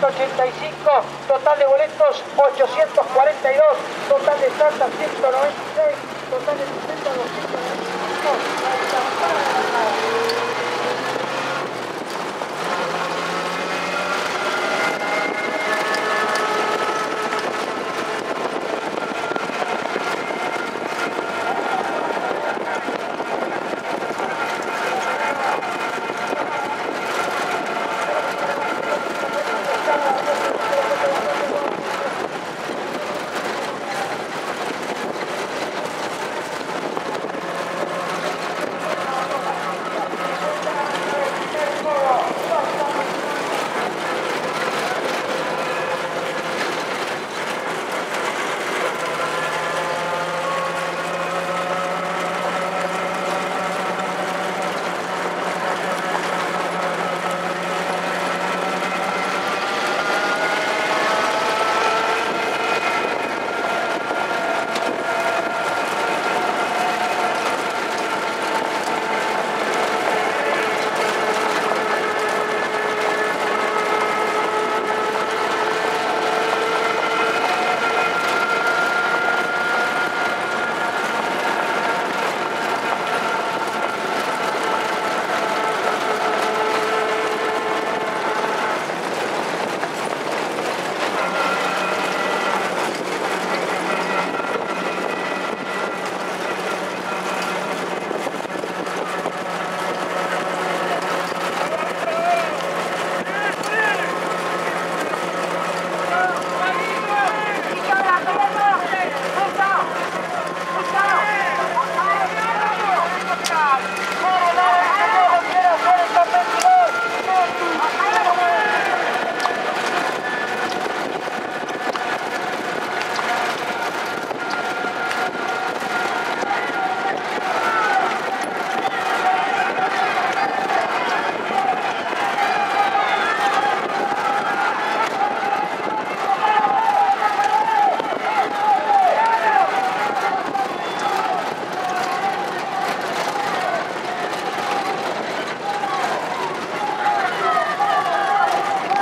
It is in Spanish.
185, total de boletos 842, total de saltas 196, total de 295.